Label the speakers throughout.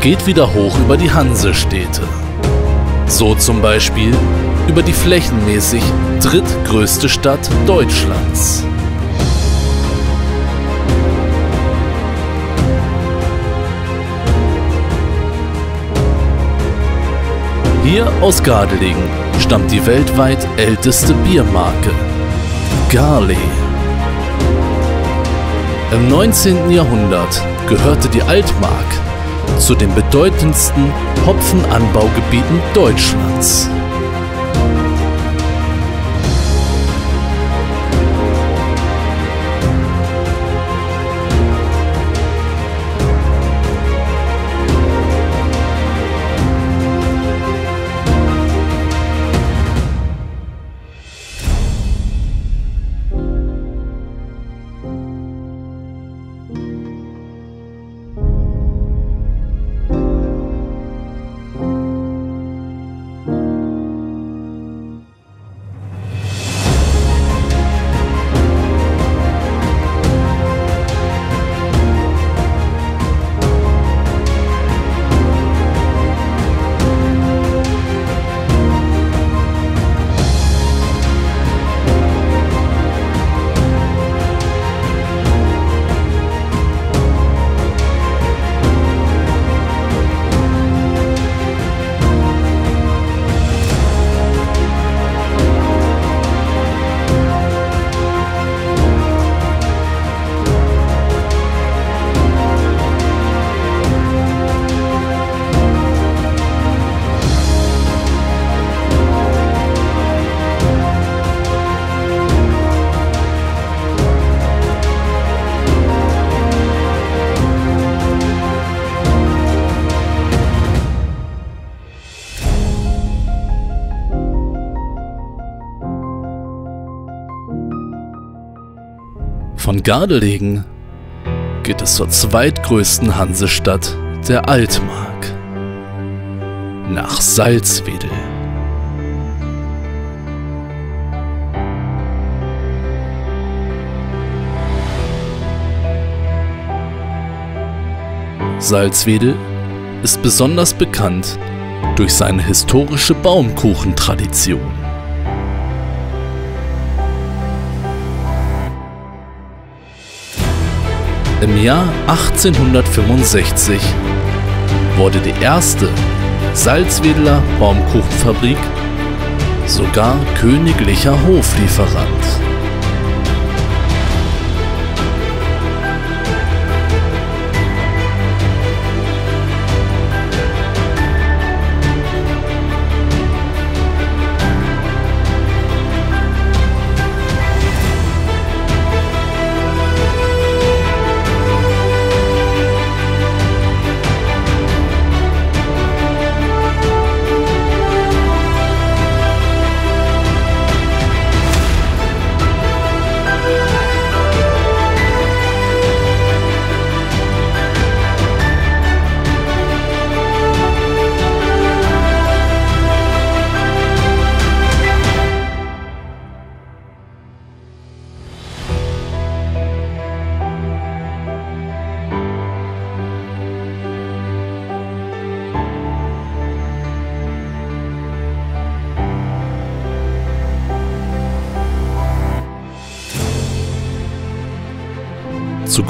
Speaker 1: Geht wieder hoch über die Hansestädte. So zum Beispiel über die flächenmäßig drittgrößte Stadt Deutschlands. Hier aus Gardelegen stammt die weltweit älteste Biermarke, Garley. Im 19. Jahrhundert gehörte die Altmark zu den bedeutendsten Hopfenanbaugebieten Deutschlands. Gardelegen geht es zur zweitgrößten Hansestadt der Altmark, nach Salzwedel. Salzwedel ist besonders bekannt durch seine historische Baumkuchentradition. Im Jahr 1865 wurde die erste Salzwedeler Baumkuchenfabrik sogar königlicher Hoflieferant.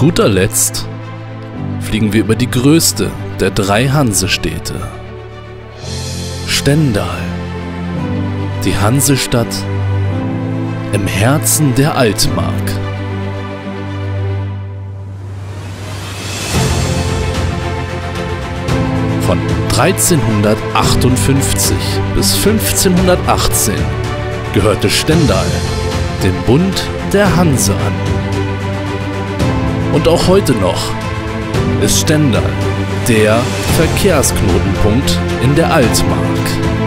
Speaker 1: Guter Letzt fliegen wir über die größte der drei Hansestädte. Stendal. Die Hansestadt im Herzen der Altmark. Von 1358 bis 1518 gehörte Stendal dem Bund der Hanse an. Und auch heute noch ist Stendal der Verkehrsknotenpunkt in der Altmark.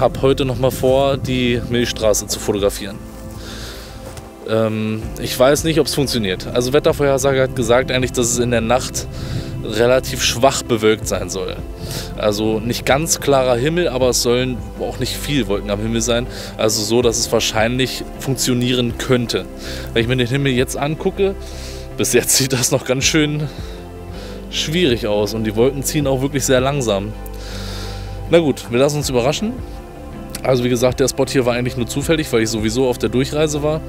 Speaker 1: Habe heute noch mal vor, die Milchstraße zu fotografieren. Ähm, ich weiß nicht, ob es funktioniert. Also Wettervorhersage hat gesagt eigentlich, dass es in der Nacht relativ schwach bewölkt sein soll. Also nicht ganz klarer Himmel, aber es sollen auch nicht viel Wolken am Himmel sein. Also so, dass es wahrscheinlich funktionieren könnte. Wenn ich mir den Himmel jetzt angucke, bis jetzt sieht das noch ganz schön schwierig aus und die Wolken ziehen auch wirklich sehr langsam. Na gut, wir lassen uns überraschen. Also wie gesagt, der Spot hier war eigentlich nur zufällig, weil ich sowieso auf der Durchreise war.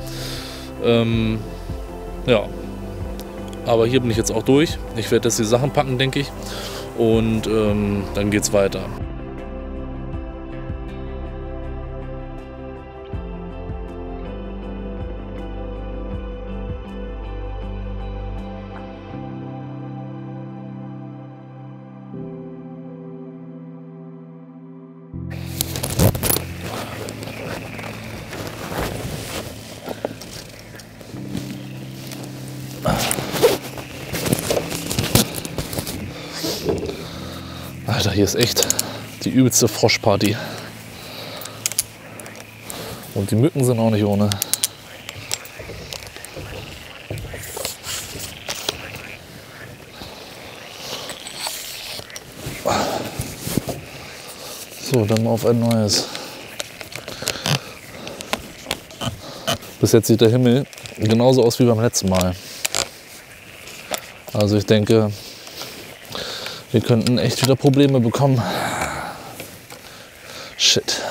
Speaker 1: Ähm, ja, aber hier bin ich jetzt auch durch. Ich werde jetzt die Sachen packen, denke ich. Und ähm, dann geht's weiter. Ist echt die übelste Froschparty. Und die Mücken sind auch nicht ohne. So, dann mal auf ein neues. Bis jetzt sieht der Himmel genauso aus wie beim letzten Mal. Also ich denke, wir könnten echt wieder Probleme bekommen. Shit.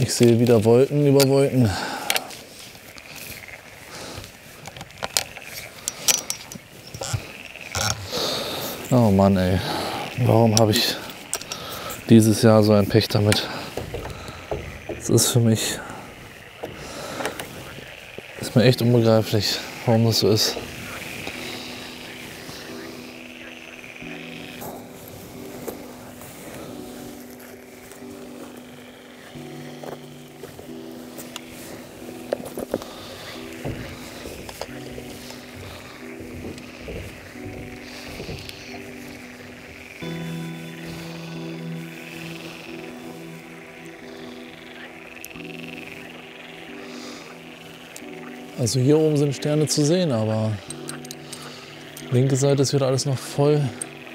Speaker 1: Ich sehe wieder Wolken über Wolken. Oh Mann, ey. Warum habe ich dieses Jahr so ein Pech damit? Das ist für mich. Ist mir echt unbegreiflich, warum das so ist. Also hier oben sind Sterne zu sehen, aber linke Seite ist wieder alles noch voll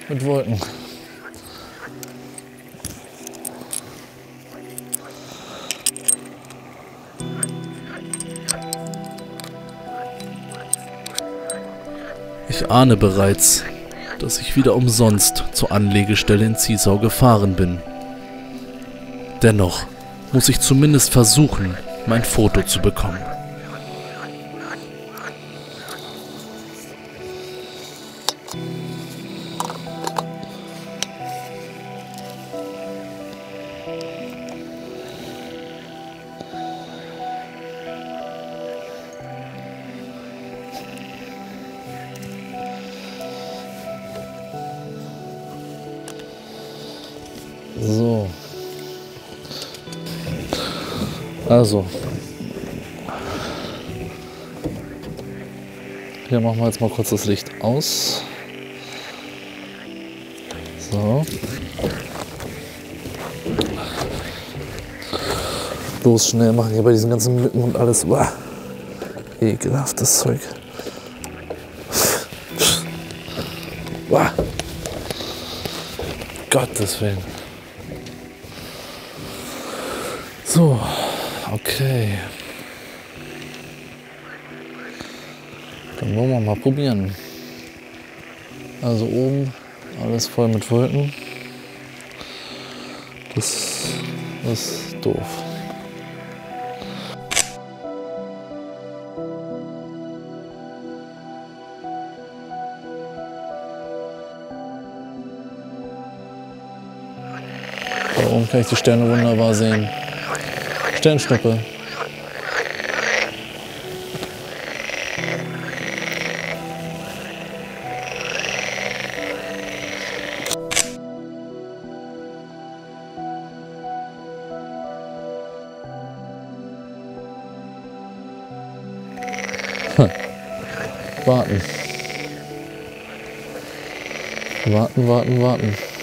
Speaker 1: mit Wolken. Ich ahne bereits, dass ich wieder umsonst zur Anlegestelle in Ziesau gefahren bin. Dennoch muss ich zumindest versuchen, mein Foto zu bekommen. So. Also. Hier machen wir jetzt mal kurz das Licht aus. So. Los, schnell machen hier bei diesen ganzen Mücken und alles. Uah. Ekelhaftes Zeug. Uah. Gottes Willen. So, okay. Dann wollen wir mal probieren. Also oben alles voll mit Wolken. Das, ist doof. Da oben kann ich die Sterne wunderbar sehen. Sternschnuppe. Hm. Warten. Warten, warten, warten.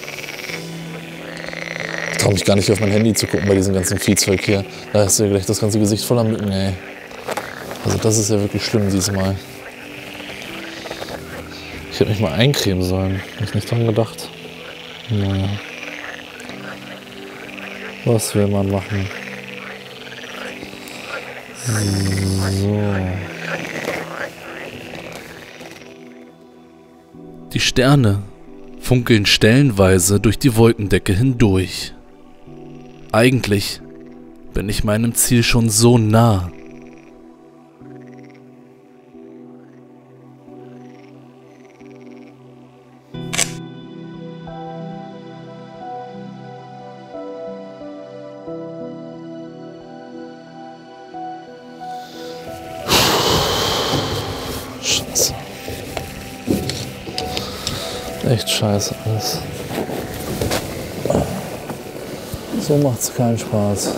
Speaker 1: Traue mich gar nicht auf mein Handy zu gucken bei diesem ganzen Viehzeug hier. Da ist ja gleich das ganze Gesicht voller Mücken, ey. Also das ist ja wirklich schlimm diesmal. Ich hätte mich mal eincremen sollen. Hab ich nicht dran gedacht. Naja. Was will man machen? So.
Speaker 2: Die Sterne funkeln stellenweise durch die Wolkendecke hindurch. Eigentlich bin ich meinem Ziel schon so nah.
Speaker 1: Scheiße. Echt scheiße alles. So macht's keinen Spaß.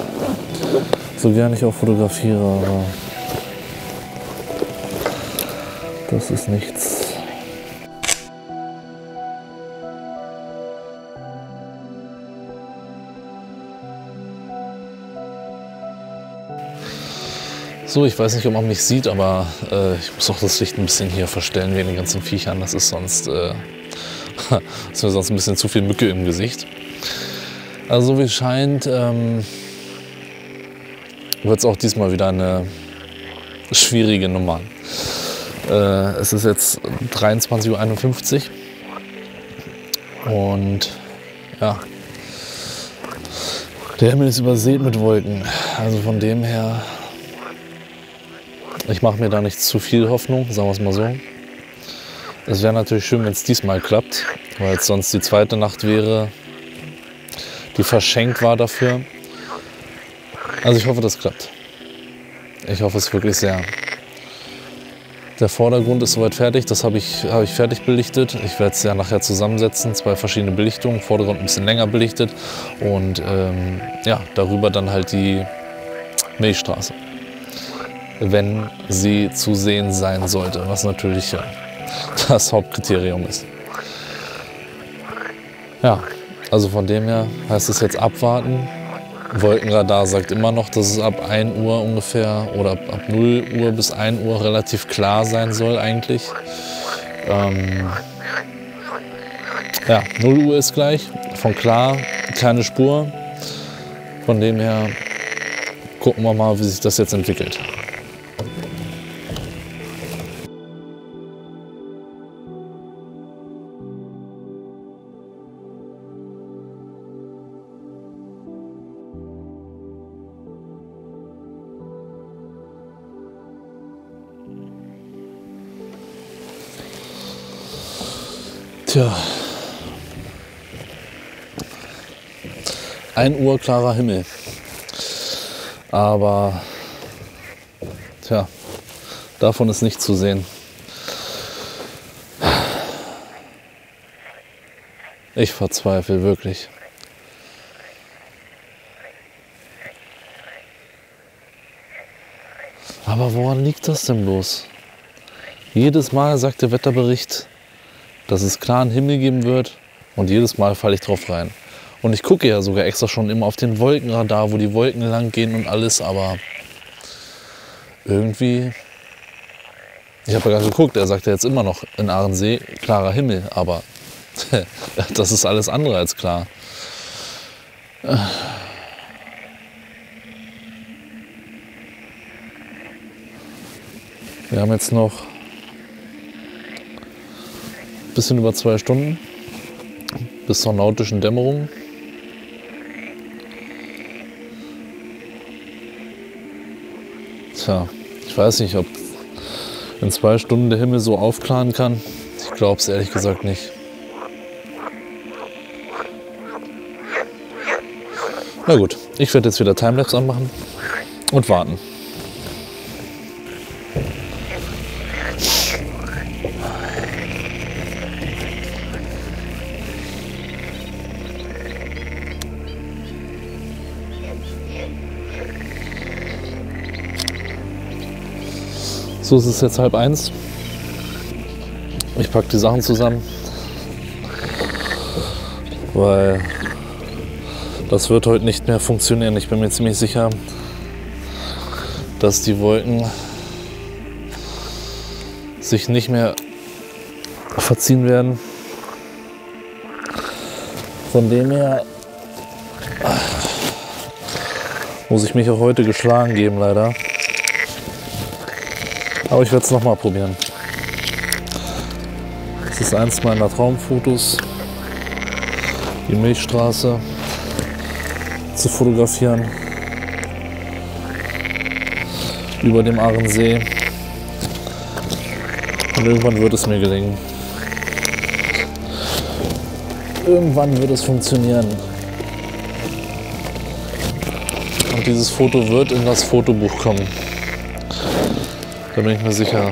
Speaker 1: So gern ich auch fotografiere, aber das ist nichts. So, ich weiß nicht, ob man mich sieht, aber äh, ich muss auch das Licht ein bisschen hier verstellen wegen den ganzen Viechern. Das ist sonst, äh, ist mir sonst ein bisschen zu viel Mücke im Gesicht. Also so wie es scheint, ähm, wird es auch diesmal wieder eine schwierige Nummer. Äh, es ist jetzt 23.51 Uhr und ja, der Himmel ist übersät mit Wolken. Also von dem her ich mache mir da nicht zu viel Hoffnung, sagen wir es mal so. Es wäre natürlich schön, wenn es diesmal klappt, weil es sonst die zweite Nacht wäre, die verschenkt war dafür. Also ich hoffe, das klappt. Ich hoffe es wirklich sehr. Der Vordergrund ist soweit fertig, das habe ich, hab ich fertig belichtet. Ich werde es ja nachher zusammensetzen, zwei verschiedene Belichtungen, Vordergrund ein bisschen länger belichtet und ähm, ja, darüber dann halt die Milchstraße wenn sie zu sehen sein sollte, was natürlich das Hauptkriterium ist. Ja, also von dem her heißt es jetzt abwarten. Wolkenradar sagt immer noch, dass es ab 1 Uhr ungefähr oder ab 0 Uhr bis 1 Uhr relativ klar sein soll eigentlich. Ähm, ja, 0 Uhr ist gleich, von klar keine Spur. Von dem her gucken wir mal, wie sich das jetzt entwickelt. Tja. 1 Uhr klarer Himmel. Aber tja, davon ist nichts zu sehen. Ich verzweifle wirklich. Aber woran liegt das denn bloß? Jedes Mal sagt der Wetterbericht, dass es klaren Himmel geben wird und jedes Mal falle ich drauf rein. Und ich gucke ja sogar extra schon immer auf den Wolkenradar, wo die Wolken lang gehen und alles, aber irgendwie. Ich habe ja gerade geguckt, er sagt ja jetzt immer noch in Ahrensee klarer Himmel, aber das ist alles andere als klar. Wir haben jetzt noch bisschen über zwei Stunden bis zur nautischen Dämmerung. Tja, ich weiß nicht, ob in zwei Stunden der Himmel so aufklaren kann. Ich glaube es ehrlich gesagt nicht. Na gut, ich werde jetzt wieder Timelapse anmachen und warten. So ist es jetzt halb eins. Ich packe die Sachen zusammen, weil Das wird heute nicht mehr funktionieren. Ich bin mir ziemlich sicher, dass die Wolken sich nicht mehr verziehen werden. Von dem her muss ich mich auch heute geschlagen geben, leider. Aber ich werde es nochmal probieren. Das ist eins meiner Traumfotos. Die Milchstraße zu fotografieren. Über dem Ahrensee. Und irgendwann wird es mir gelingen. Irgendwann wird es funktionieren. Und dieses Foto wird in das Fotobuch kommen. Da bin ich mir sicher.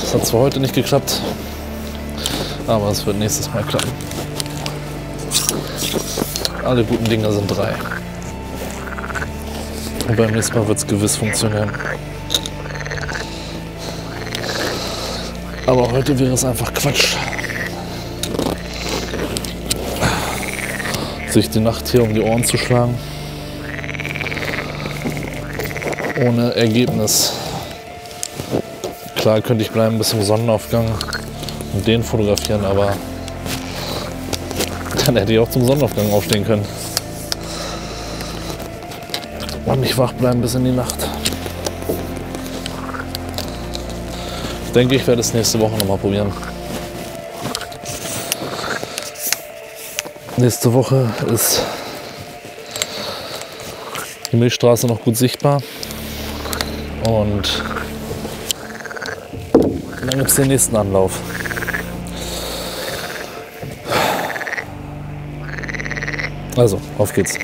Speaker 1: Das hat zwar heute nicht geklappt, aber es wird nächstes Mal klappen. Alle guten Dinge sind drei. Und beim nächsten Mal wird es gewiss funktionieren. Aber heute wäre es einfach Quatsch. Sich die Nacht hier um die Ohren zu schlagen. Ohne Ergebnis. Klar könnte ich bleiben bis zum Sonnenaufgang und den fotografieren, aber dann hätte ich auch zum Sonnenaufgang aufstehen können. Und nicht wach bleiben bis in die Nacht. Ich denke, ich werde es nächste Woche nochmal probieren. Nächste Woche ist die Milchstraße noch gut sichtbar. Und dann gibt es den nächsten Anlauf. Also, auf geht's.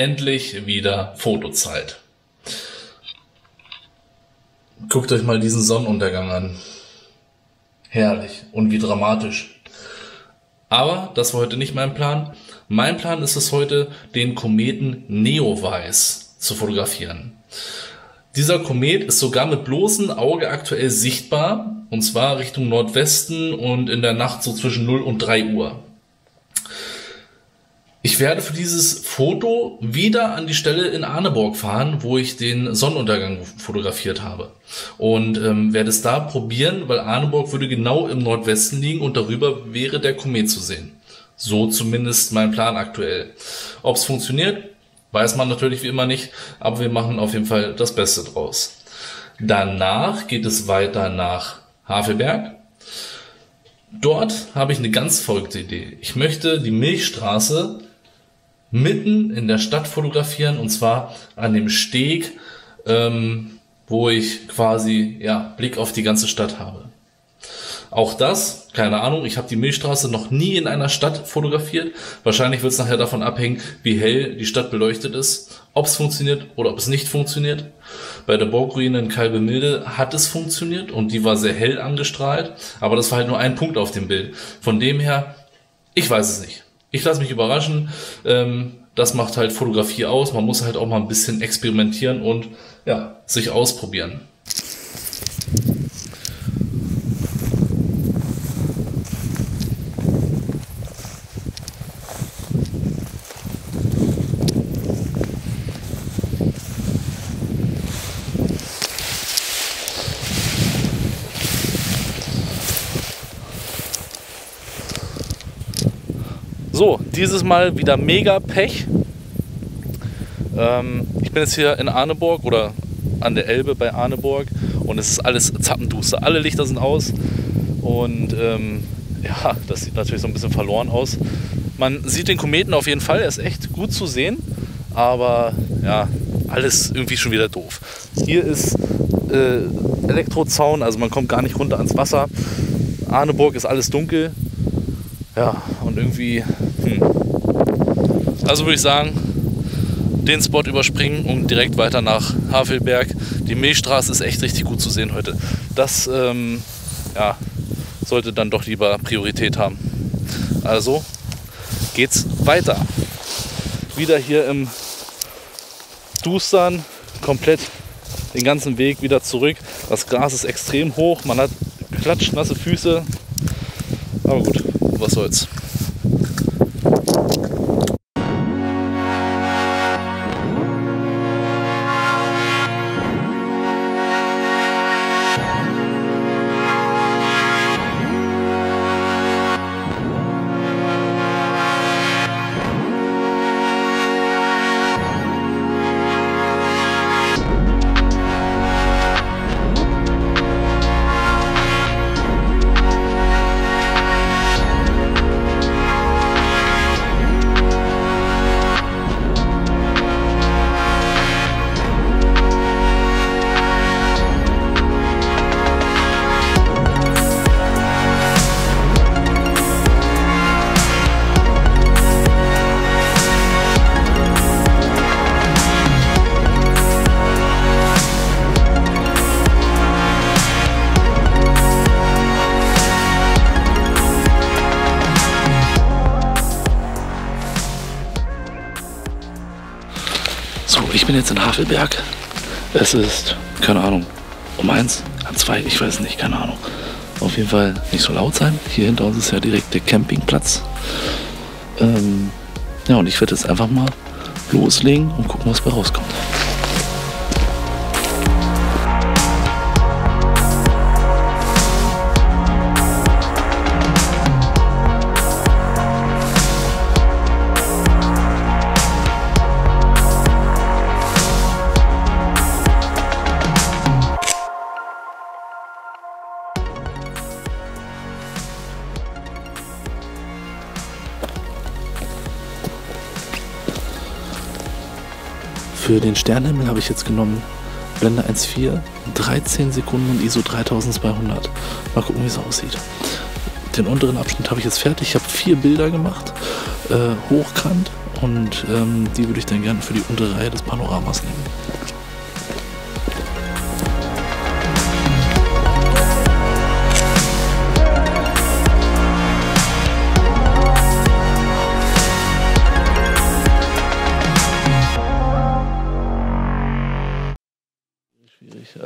Speaker 2: Endlich wieder Fotozeit. Guckt euch mal diesen Sonnenuntergang an. Herrlich und wie dramatisch. Aber das war heute nicht mein Plan. Mein Plan ist es heute, den Kometen Neowise zu fotografieren. Dieser Komet ist sogar mit bloßem Auge aktuell sichtbar, und zwar Richtung Nordwesten und in der Nacht so zwischen 0 und 3 Uhr. Ich werde für dieses Foto wieder an die Stelle in Arneborg fahren, wo ich den Sonnenuntergang fotografiert habe. Und ähm, werde es da probieren, weil Arneborg würde genau im Nordwesten liegen und darüber wäre der Komet zu sehen. So zumindest mein Plan aktuell. Ob es funktioniert, weiß man natürlich wie immer nicht, aber wir machen auf jeden Fall das Beste draus. Danach geht es weiter nach Havelberg. Dort habe ich eine ganz verrückte Idee. Ich möchte die Milchstraße mitten in der Stadt fotografieren und zwar an dem Steg, ähm, wo ich quasi ja Blick auf die ganze Stadt habe. Auch das, keine Ahnung, ich habe die Milchstraße noch nie in einer Stadt fotografiert. Wahrscheinlich wird es nachher davon abhängen, wie hell die Stadt beleuchtet ist, ob es funktioniert oder ob es nicht funktioniert. Bei der Burgruine in Kalbemilde hat es funktioniert und die war sehr hell angestrahlt, aber das war halt nur ein Punkt auf dem Bild. Von dem her, ich weiß es nicht ich lasse mich überraschen. Ähm, das macht halt Fotografie aus. Man muss halt auch mal ein bisschen experimentieren und ja, sich ausprobieren.
Speaker 1: So, dieses Mal wieder mega Pech. Ähm, ich bin jetzt hier in Arneburg oder an der Elbe bei Arneburg und es ist alles zappenduster. Alle Lichter sind aus und ähm, ja, das sieht natürlich so ein bisschen verloren aus. Man sieht den Kometen auf jeden Fall, er ist echt gut zu sehen, aber ja, alles irgendwie schon wieder doof. Hier ist äh, Elektrozaun, also man kommt gar nicht runter ans Wasser. Arneburg ist alles dunkel. Ja, und irgendwie. Also würde ich sagen, den Spot überspringen und direkt weiter nach Havelberg. Die Milchstraße ist echt richtig gut zu sehen heute. Das ähm, ja, sollte dann doch lieber Priorität haben. Also geht's weiter. Wieder hier im Dustern, komplett den ganzen Weg wieder zurück. Das Gras ist extrem hoch, man hat klatschnasse Füße. Aber gut, was soll's. Bin jetzt in Havelberg. Es ist, keine Ahnung, um eins, um zwei, ich weiß nicht, keine Ahnung. Auf jeden Fall nicht so laut sein. Hier hinter uns ist ja direkt der Campingplatz. Ähm, ja, und ich werde jetzt einfach mal loslegen und gucken, was bei rauskommt. Für den Sternenhimmel habe ich jetzt genommen Blende 1.4, 13 Sekunden und ISO 3200. Mal gucken, wie es aussieht. Den unteren Abschnitt habe ich jetzt fertig. Ich habe vier Bilder gemacht, äh, hochkant, und ähm, die würde ich dann gerne für die untere Reihe des Panoramas nehmen.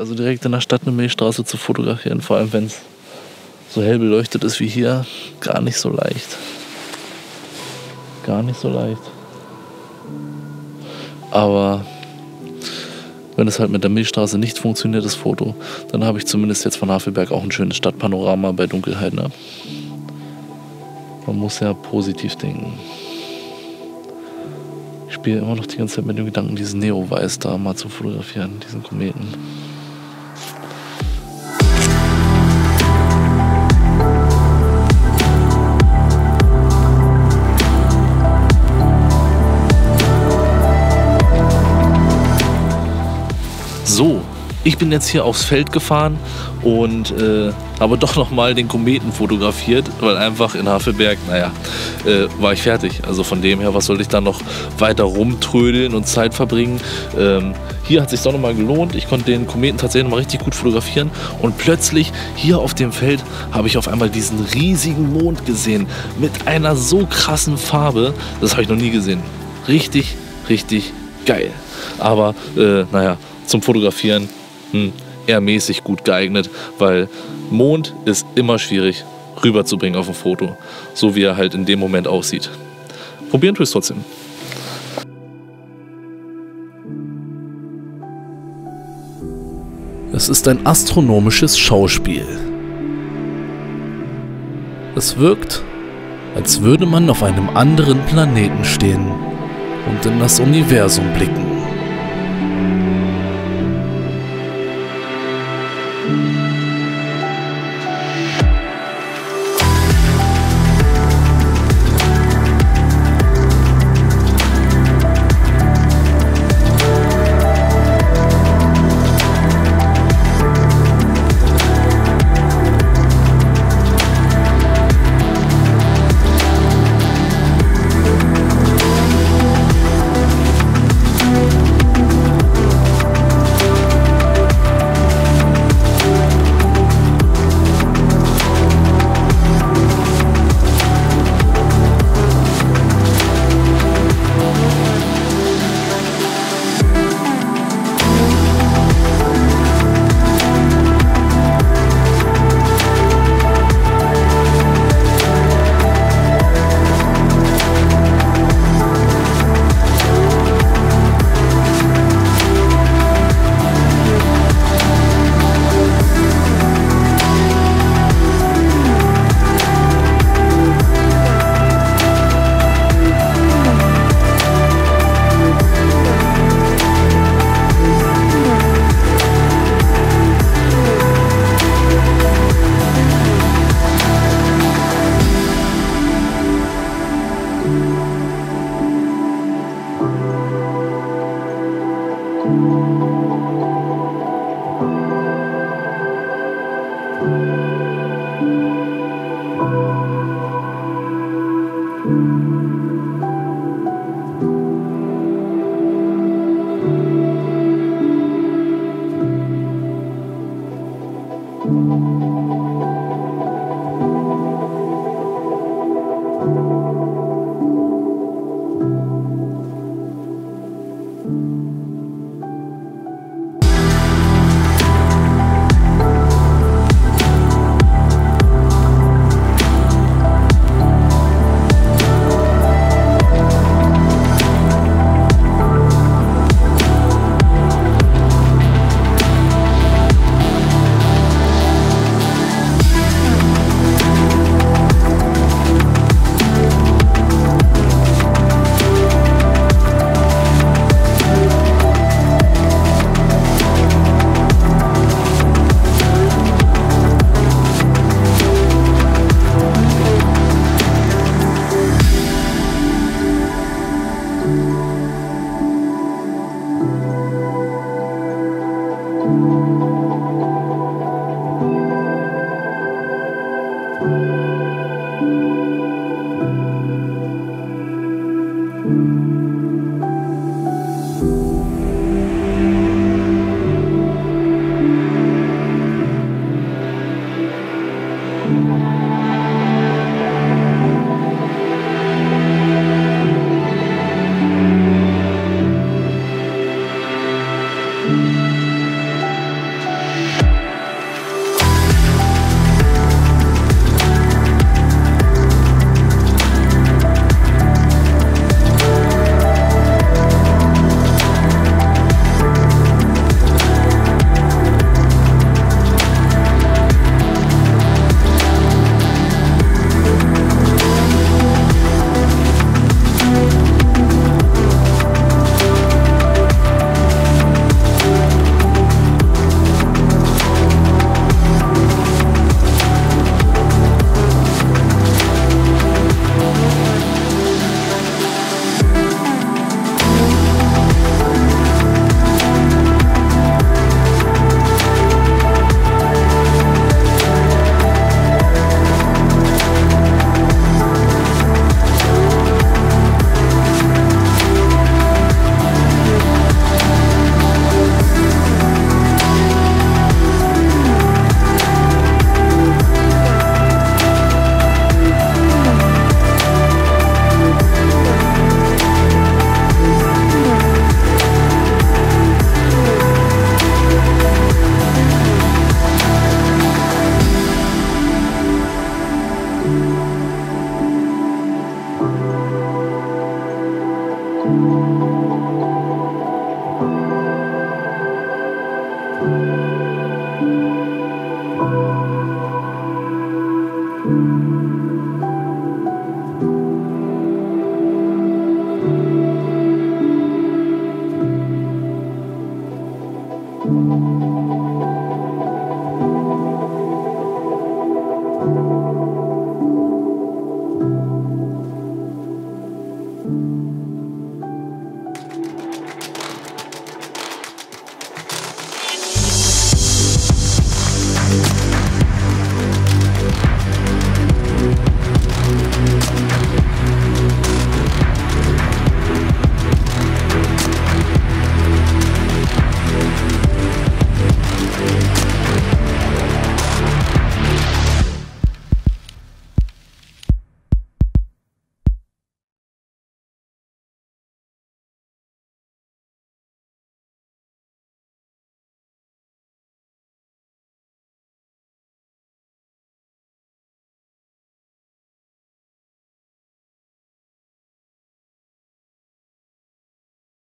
Speaker 1: Also direkt in der Stadt eine Milchstraße zu fotografieren, vor allem wenn es so hell beleuchtet ist wie hier, gar nicht so leicht. Gar nicht so leicht. Aber wenn es halt mit der Milchstraße nicht funktioniert, das Foto, dann habe ich zumindest jetzt von Havelberg auch ein schönes Stadtpanorama bei Dunkelheit. Ne? Man muss ja positiv denken. Ich spiele immer noch die ganze Zeit mit dem Gedanken, diesen Neo-Weiß da mal zu fotografieren, diesen Kometen. Ich bin jetzt hier aufs Feld gefahren und äh, habe doch nochmal den Kometen fotografiert, weil einfach in Havelberg, naja, äh, war ich fertig. Also von dem her, was soll ich da noch weiter rumtrödeln und Zeit verbringen? Ähm, hier hat es sich doch nochmal gelohnt. Ich konnte den Kometen tatsächlich nochmal richtig gut fotografieren und plötzlich hier auf dem Feld habe ich auf einmal diesen riesigen Mond gesehen mit einer so krassen Farbe. Das habe ich noch nie gesehen. Richtig, richtig geil. Aber äh, naja, zum Fotografieren hm, eher mäßig gut geeignet, weil Mond ist immer schwierig rüberzubringen auf ein Foto, so wie er halt in dem Moment aussieht. Probieren ich es trotzdem. Es ist ein astronomisches Schauspiel. Es wirkt als würde man auf einem anderen Planeten stehen und in das Universum blicken.